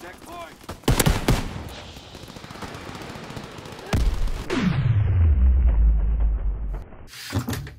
Contact point! you